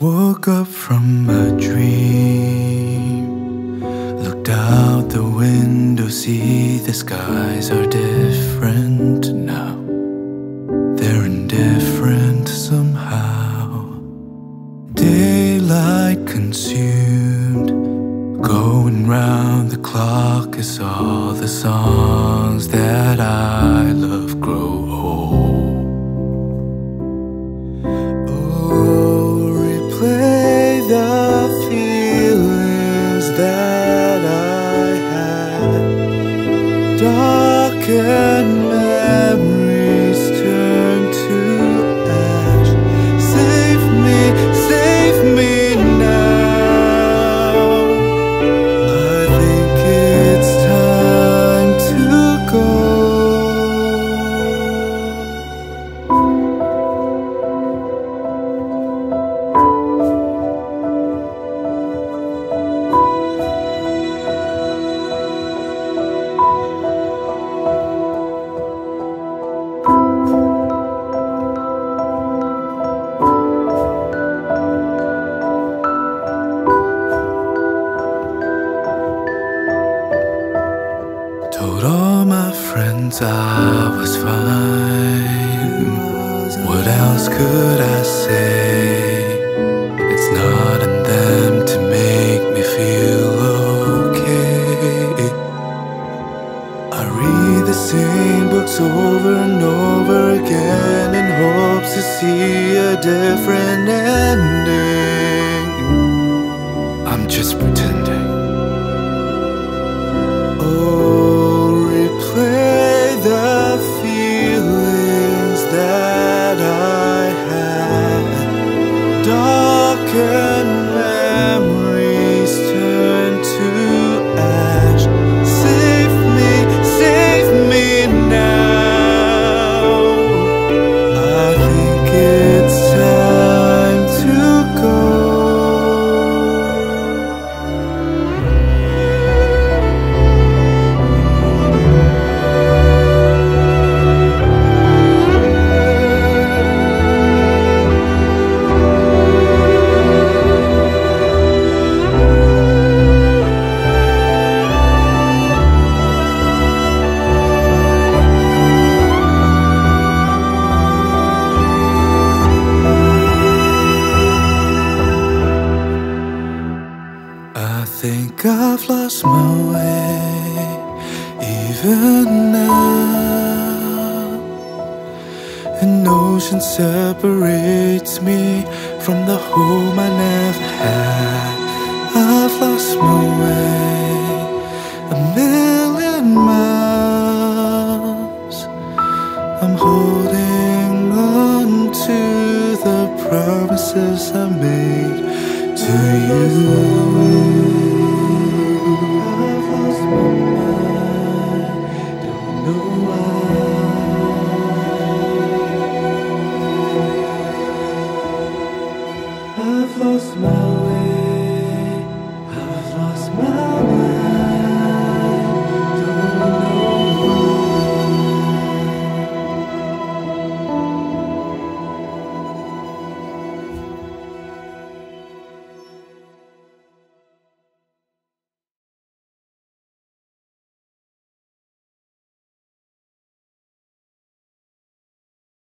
Woke up from a dream. Looked out the window, see the skies are different now. They're indifferent somehow. Daylight consumed. Going round the clock as all the songs that I love grow Darkened memories Told all my friends I was fine. What else could I say? It's not in them to make me feel okay. I read the same books over and over again in hopes to see a different ending. My way even now. An ocean separates me from the home I never had. I've lost my way a million miles. I'm holding on to the promises I made to you.